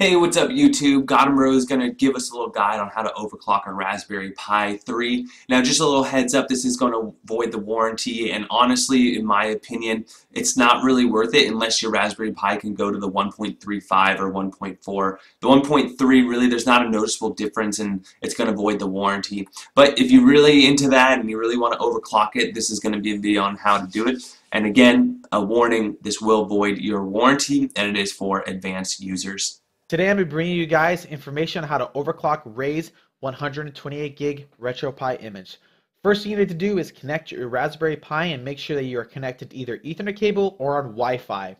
Hey, what's up YouTube? Gotham is going to give us a little guide on how to overclock our Raspberry Pi 3. Now just a little heads up, this is going to void the warranty and honestly, in my opinion, it's not really worth it unless your Raspberry Pi can go to the 1.35 or 1.4. The 1.3 really, there's not a noticeable difference and it's going to void the warranty. But if you're really into that and you really want to overclock it, this is going to be a video on how to do it. And again, a warning, this will void your warranty and it is for advanced users. Today I'm going to be bringing you guys information on how to overclock Ray's 128 gig RetroPie image. First thing you need to do is connect your Raspberry Pi and make sure that you are connected to either Ethernet cable or on Wi-Fi.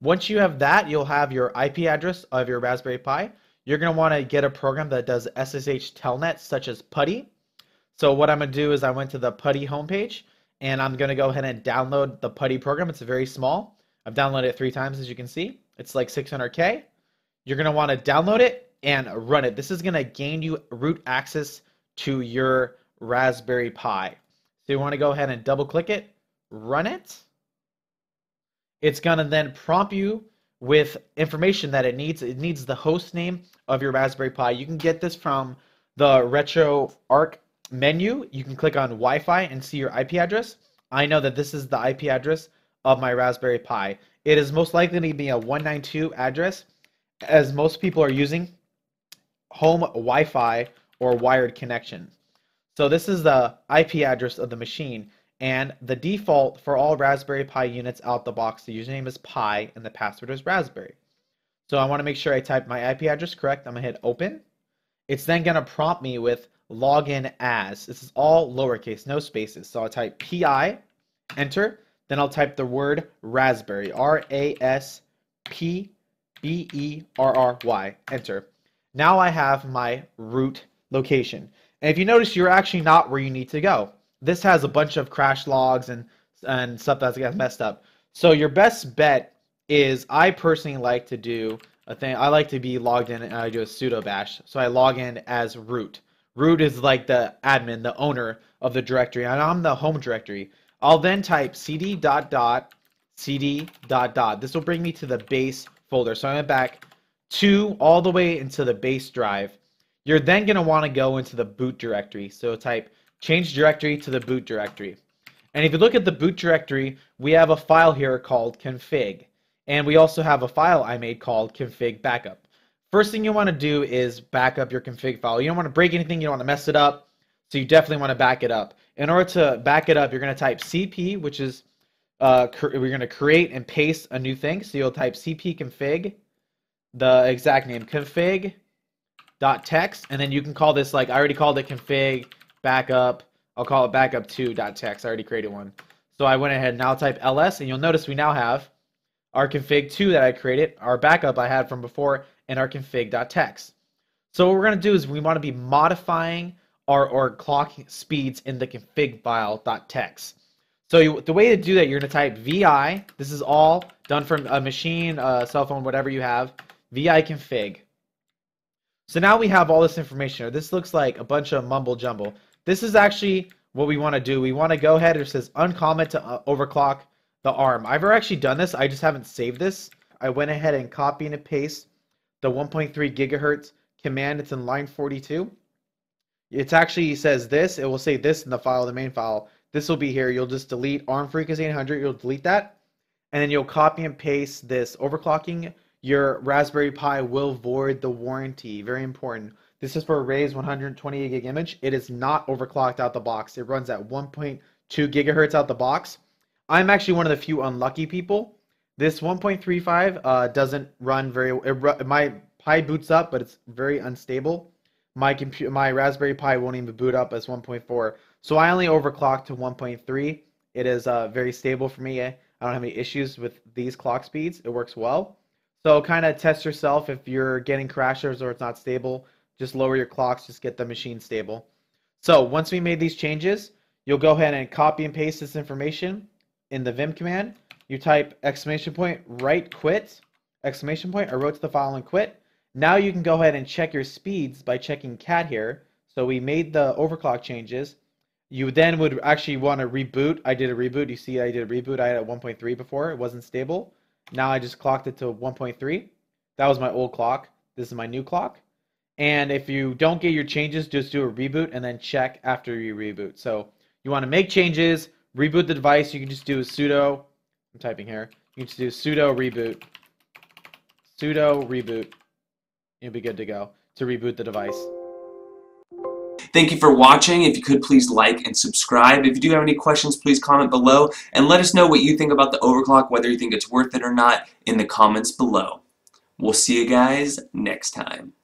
Once you have that, you'll have your IP address of your Raspberry Pi. You're going to want to get a program that does SSH telnet such as PuTTY. So what I'm going to do is I went to the PuTTY homepage and I'm going to go ahead and download the PuTTY program. It's very small. I've downloaded it three times as you can see. It's like 600K. You're going to want to download it and run it. This is going to gain you root access to your Raspberry Pi. So you want to go ahead and double click it, run it. It's going to then prompt you with information that it needs. It needs the host name of your Raspberry Pi. You can get this from the Retro RetroArch menu. You can click on Wi-Fi and see your IP address. I know that this is the IP address of my Raspberry Pi. It is most likely to be a 192 address as most people are using home Wi-Fi or wired connection. So this is the IP address of the machine and the default for all Raspberry Pi units out the box, the username is Pi and the password is Raspberry. So I want to make sure I type my IP address correct. I'm to hit open. It's then going to prompt me with login as. This is all lowercase, no spaces. So I'll type PI, enter. Then I'll type the word raspberry, R A S P B E R R Y, enter. Now I have my root location. And if you notice, you're actually not where you need to go. This has a bunch of crash logs and, and stuff that's got messed up. So your best bet is I personally like to do a thing. I like to be logged in and I do a sudo bash. So I log in as root. Root is like the admin, the owner of the directory, and I'm the home directory. I'll then type cd dot dot cd dot dot. This will bring me to the base folder. So I went back to all the way into the base drive. You're then going to want to go into the boot directory. So type change directory to the boot directory. And if you look at the boot directory, we have a file here called config. And we also have a file I made called config backup. First thing you want to do is back up your config file. You don't want to break anything, you don't want to mess it up. So you definitely want to back it up. In order to back it up, you're going to type cp, which is uh, we're going to create and paste a new thing. So you'll type cp config, the exact name config dot text, and then you can call this like I already called it config backup. I'll call it backup two dot text. I already created one. So I went ahead and now type ls, and you'll notice we now have our config two that I created, our backup I had from before, and our config dot text. So what we're going to do is we want to be modifying our, clock speeds in the config file dot text. So you, the way to do that, you're going to type vi. This is all done from a machine, a cell phone, whatever you have. vi config. So now we have all this information. This looks like a bunch of mumble jumble. This is actually what we want to do. We want to go ahead. It says uncomment to uh, overclock the ARM. I've ever actually done this. I just haven't saved this. I went ahead and copy and paste the 1.3 gigahertz command. It's in line 42. It actually says this. It will say this in the file, the main file. This will be here. You'll just delete ARM Frequency 800. You'll delete that. And then you'll copy and paste this overclocking. Your Raspberry Pi will void the warranty. Very important. This is for a Ray's 128 gig image. It is not overclocked out the box. It runs at 1.2 gigahertz out the box. I'm actually one of the few unlucky people. This 1.35 uh, doesn't run very. It, my Pi boots up, but it's very unstable. My computer, my Raspberry Pi won't even boot up as 1.4. So I only overclocked to 1.3. It is uh, very stable for me. I don't have any issues with these clock speeds. It works well. So kind of test yourself if you're getting crashes or it's not stable. Just lower your clocks. Just get the machine stable. So once we made these changes, you'll go ahead and copy and paste this information in the vim command. You type exclamation point write quit exclamation point. I wrote to the file and quit. Now you can go ahead and check your speeds by checking cat here. So we made the overclock changes you then would actually want to reboot. I did a reboot. You see, I did a reboot. I had at 1.3 before. It wasn't stable. Now I just clocked it to 1.3. that was my old clock. This is my new clock. And if you don't get your changes, just do a reboot and then check after you reboot. So you want to make changes, reboot the device. You can just do a sudo. I'm typing here. You can just do sudo reboot. Sudo reboot. You'll be good to go to reboot the device. Thank you for watching. If you could please like and subscribe. If you do have any questions, please comment below and let us know what you think about the overclock, whether you think it's worth it or not in the comments below. We'll see you guys next time.